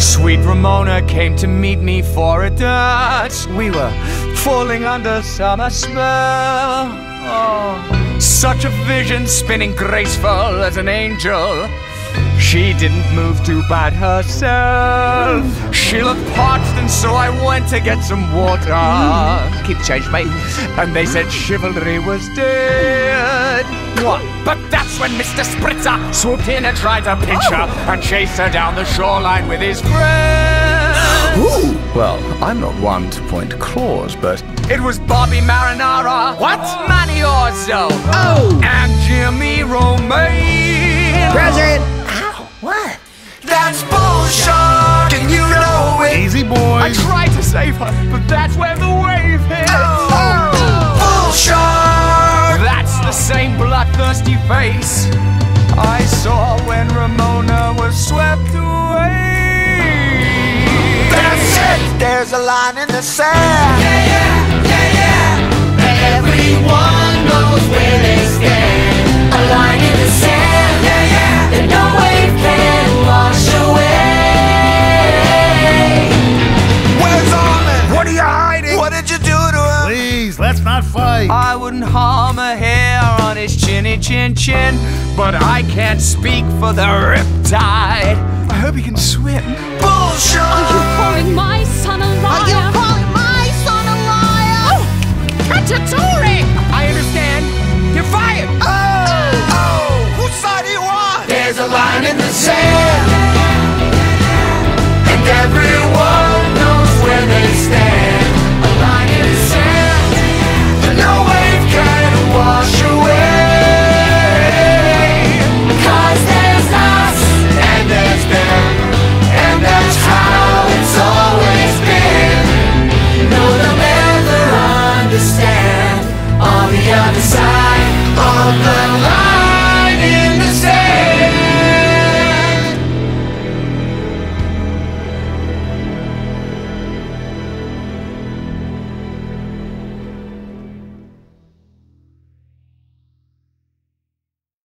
Sweet Ramona came to meet me for a dance. We were falling under summer spell. Oh, such a vision, spinning graceful as an angel. She didn't move too bad herself. She looked parched, and so I went to get some water. Keep change, mate. And they said chivalry was dead. What? But that's when Mr. Spritzer swooped in and tried to pinch her oh. and chased her down the shoreline with his friends. Well, I'm not one to point claws, but it was Bobby Marinara. What? Manny Orzo. Oh! And Jimmy Romaine. Present! What? That's bullshit! And you know it! Easy, boy. I tried to save her, but that's where the wave hit! Same bloodthirsty face I saw when Ramona was swept away! That's it! There's a line in the sand. Yeah, yeah, yeah, yeah. Everyone knows where not fight. I wouldn't harm a hair on his chinny chin chin, but I can't speak for the riptide. I hope he can swim. Bullshit! Are you calling my son a liar? Are you calling my son a liar? Oh, Cacciatore! I understand. You're fired. Oh! Oh! Whose side are you on? There's a line in the sand. on the other side of the line.